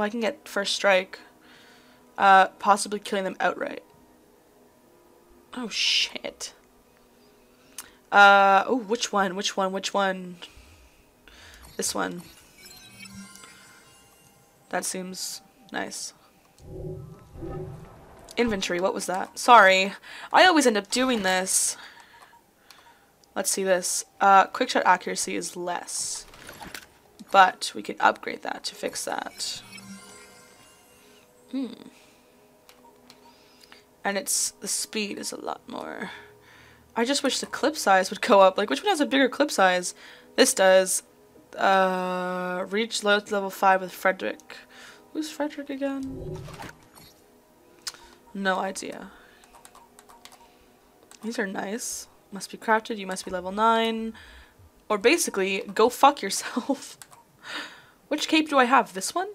Well, I can get first strike. Uh, possibly killing them outright. Oh, shit. Uh, oh, which one? Which one? Which one? This one. That seems nice. Inventory, what was that? Sorry. I always end up doing this. Let's see this. Uh, quick shot accuracy is less. But we can upgrade that to fix that. Hmm. And it's, the speed is a lot more. I just wish the clip size would go up. Like, which one has a bigger clip size? This does. Uh, reach level 5 with Frederick. Who's Frederick again? No idea. These are nice. Must be crafted, you must be level 9. Or basically, go fuck yourself. Which cape do I have? This one?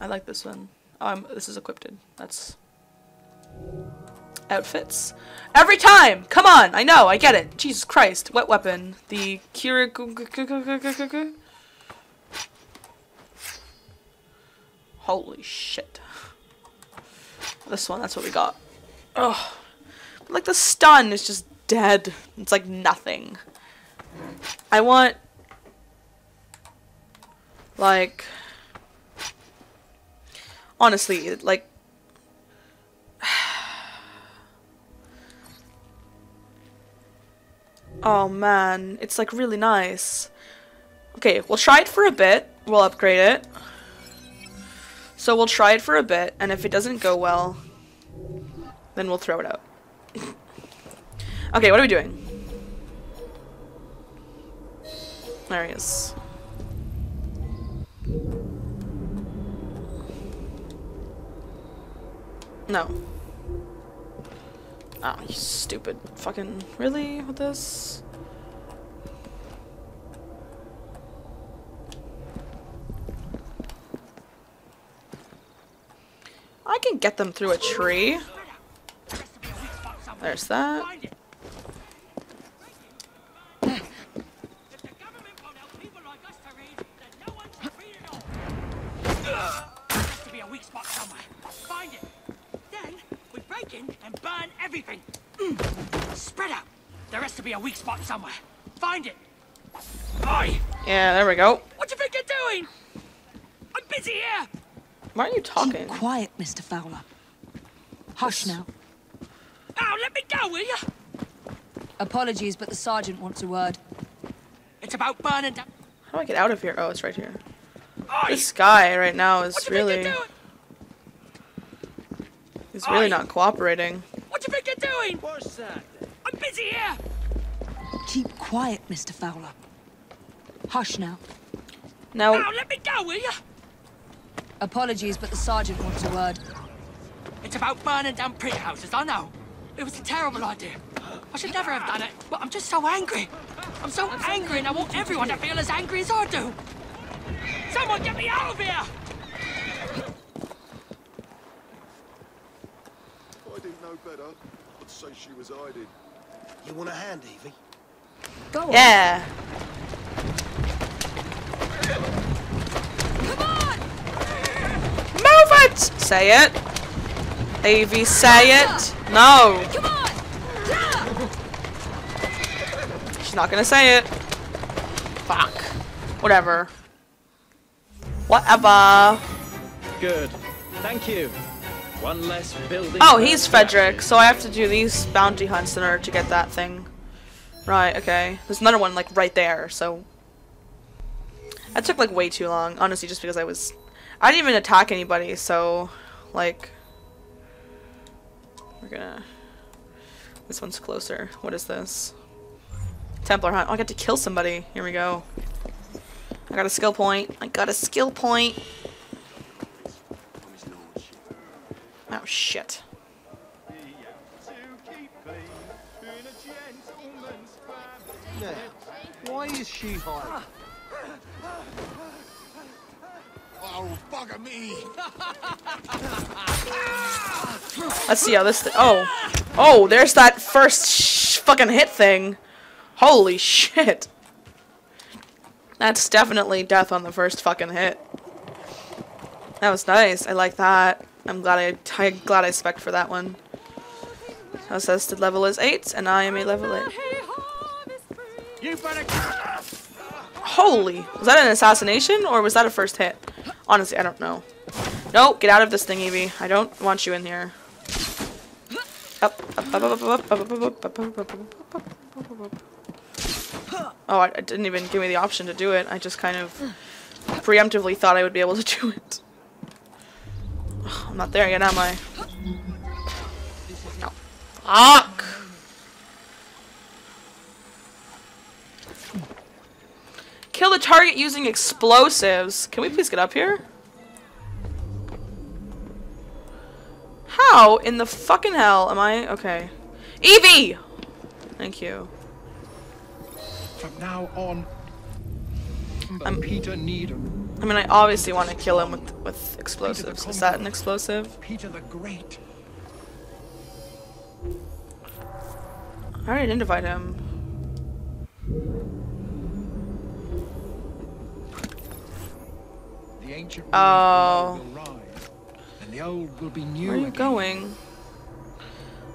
I like this one. Um, this is equipped. That's outfits. Every time! Come on! I know, I get it. Jesus Christ. Wet weapon. The Kira... Holy shit. This one, that's what we got. Ugh. Like, the stun is just dead. It's like nothing. I want... Like... Honestly, like... Oh man, it's like really nice. Okay, we'll try it for a bit. We'll upgrade it. So we'll try it for a bit, and if it doesn't go well, then we'll throw it out. okay, what are we doing? There he is. No. Oh, you stupid fucking... Really? With this? I can get them through a tree. There's that. Mm. a weak spot somewhere. Find it. Oi! Yeah, there we go. What do you think you're doing? I'm busy here. Why are you talking? Keep quiet, Mr. Fowler. Hush now. Oh, let me go, will you? Apologies, but the sergeant wants a word. It's about burning down. How do I get out of here? Oh, it's right here. Oi! This guy right now is really... He's really Oi! not cooperating. What you think you're doing? What's that? I'm busy here. Keep quiet, Mr. Fowler. Hush now. No. Now let me go, will you? Apologies, but the sergeant wants a word. It's about burning down print houses, I know. It was a terrible idea. I should never have done it, but I'm just so angry. I'm so angry and I want everyone to feel as angry as I do. Someone get me out of here! If I didn't know better, I'd say she was hiding. You want a hand, Evie? Go yeah. Come on! Move it! Say it. Evie, say it. No. Come on! She's not gonna say it. Fuck. Whatever. Whatever. Good. Thank you. One less building. Oh, he's Frederick, so I have to do these bounty hunts in order to get that thing. Right, okay. There's another one, like, right there, so... That took, like, way too long, honestly, just because I was... I didn't even attack anybody, so... Like... We're gonna... This one's closer. What is this? Templar hunt. Oh, I got to kill somebody. Here we go. I got a skill point. I got a skill point. Shit. Why is she hiding? Oh, bugger me! Let's see how this. oh, oh, there's that first fucking hit thing. Holy shit! That's definitely death on the first fucking hit. That was nice. I like that. I'm glad I, I'm glad I spec for that one. The level is 8, and I am a level 8. You. Holy! Was that an assassination, or was that a first hit? Honestly, I don't know. No, get out of this thing, Evie. I don't want you in here. Oh, I, it didn't even give me the option to do it. I just kind of preemptively thought I would be able to do it. Ugh, I'm not there yet, am I? No. Fuck! Kill the target using explosives. Can we please get up here? How in the fucking hell am I? Okay. Evie! Thank you. From now on, I'm- I'm Peter Needham, I mean, I obviously want to kill him with, with explosives. Is that an explosive? Peter the Great. I identified him. The ancient Oh. will rise, and the old will be new Where are you again. going?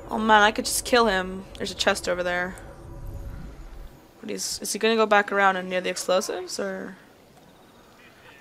Oh man, I could just kill him. There's a chest over there. But he's is he gonna go back around and near the explosives or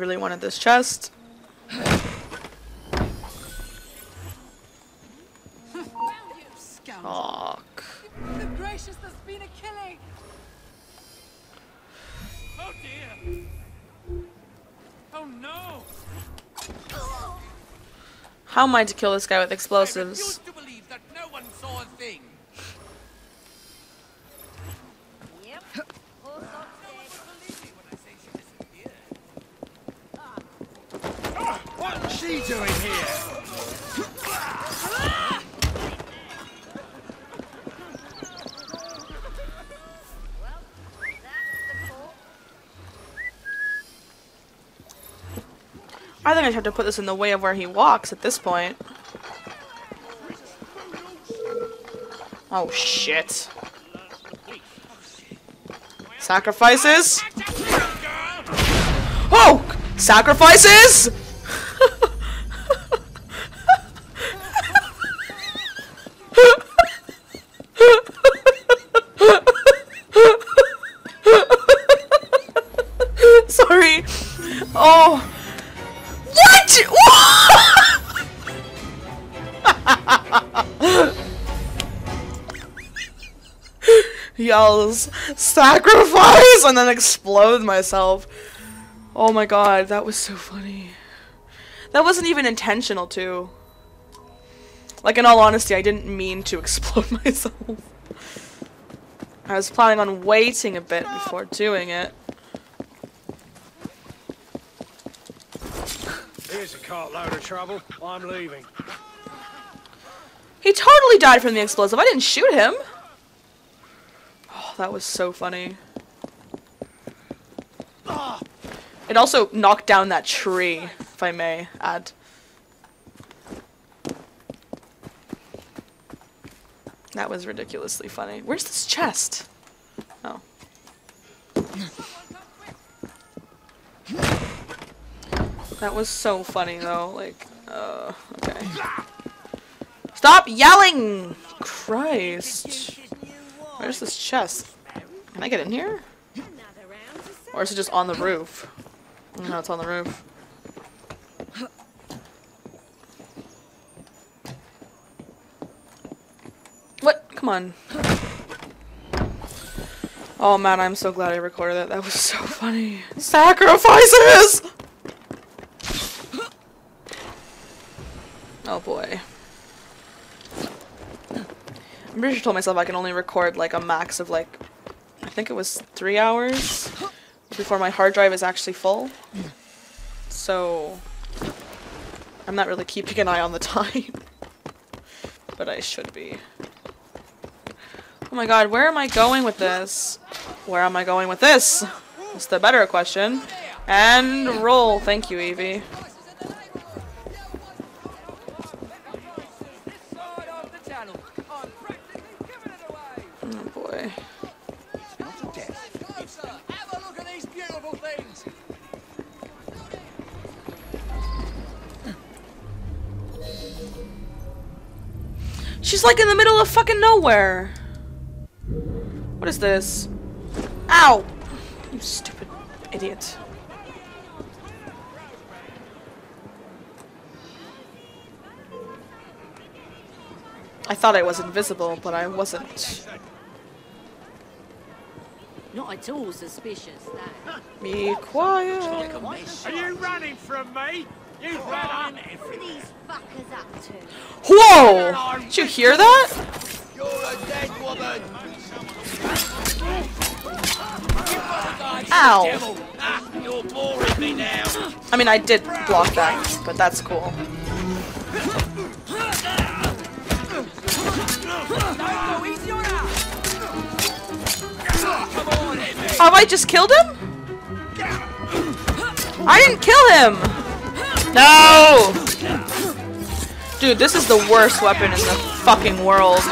really wanted this chest. Fuck. Good gracious, there's been a killing! Oh dear. Oh no. How am I to kill this guy with I explosives? refuse to believe that no one saw a thing. Believe me when I say she disappeared. What's she doing here? I think I have to put this in the way of where he walks at this point. Oh shit. Sacrifices? Oh! Sacrifices? Yells, sacrifice, and then explode myself. Oh my god, that was so funny. That wasn't even intentional, too. Like, in all honesty, I didn't mean to explode myself. I was planning on waiting a bit before doing it. Here's a cartload of trouble. I'm leaving. He totally died from the explosive. I didn't shoot him. That was so funny. It also knocked down that tree, if I may add. That was ridiculously funny. Where's this chest? Oh. That was so funny though, like, uh, okay. Stop yelling! Christ. Where's this chest? Can I get in here? Or is it just on the roof? No, it's on the roof. What? Come on. Oh man, I'm so glad I recorded that. That was so funny. Sacrifices! Oh boy. I'm pretty sure I told myself I can only record like a max of like, I think it was three hours before my hard drive is actually full. So I'm not really keeping an eye on the time. but I should be. Oh my god, where am I going with this? Where am I going with this? That's the better question. And roll. Thank you, Evie. Oh boy. Have a look things. She's like in the middle of fucking nowhere. What is this? Ow! You stupid idiot. I thought I was invisible, but I wasn't. Not at all suspicious, that. Be quiet. Are you running from me? You ran What are these fuckers up to? Whoa! Did you hear that? You're a dead woman. Ow. Ah, you're boring me now. I mean, I did block that, but that's cool. Have I just killed him? I didn't kill him! No! Dude, this is the worst weapon in the fucking world.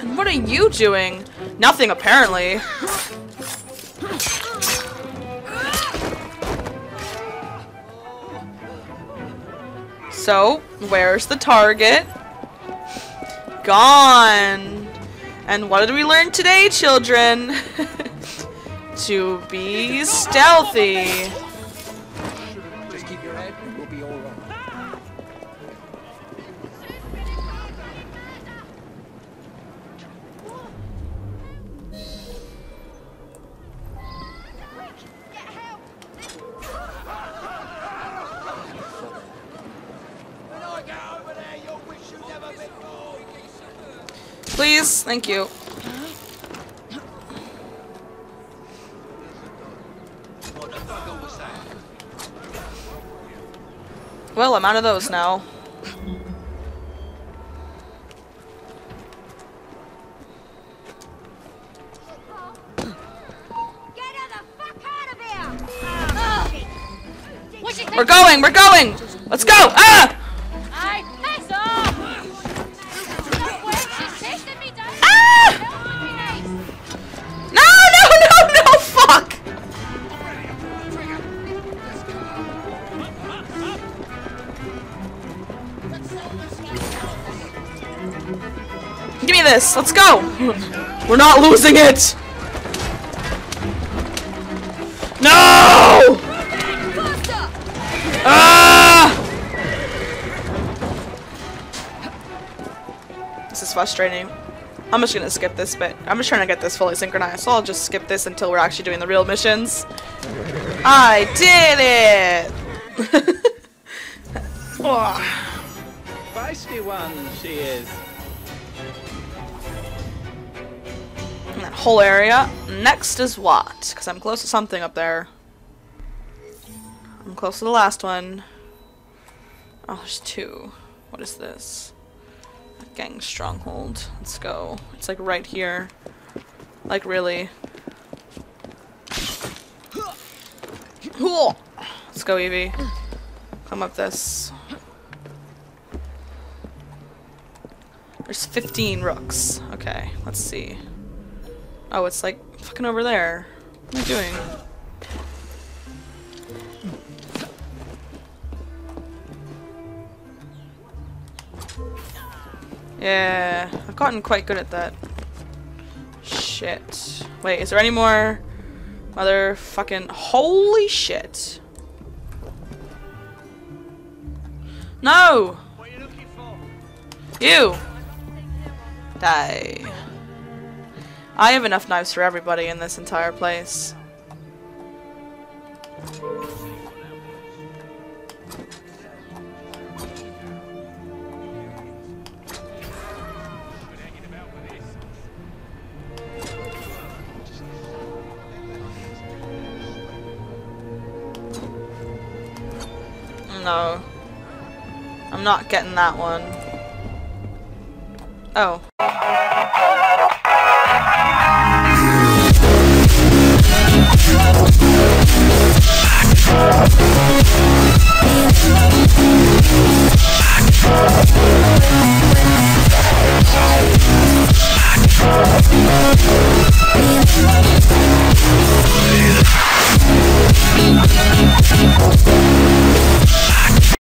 And what are you doing? Nothing, apparently. So, where's the target? Gone. And what did we learn today, children? to be stealthy. Please, thank you. What the fuck was that? Well, I'm out of those now. Get the fuck out of here! What's We're going, we're going! Let's go! Ah! Give me this, let's go! We're not losing it! No! Ah! This is frustrating. I'm just gonna skip this bit. I'm just trying to get this fully synchronized, so I'll just skip this until we're actually doing the real missions. I did it! oh. Feisty one, she is. And that whole area. Next is what? Because I'm close to something up there. I'm close to the last one. Oh, there's two. What is this? Gang stronghold. Let's go. It's like right here. Like really. Let's go, Evie. Come up this. There's 15 rooks. Okay, let's see. Oh, it's like fucking over there. What am I doing? Yeah, I've gotten quite good at that. Shit. Wait, is there any more motherfucking holy shit? No! What are you looking for? You! Die. I have enough knives for everybody in this entire place. No. I'm not getting that one. Oh. We'll.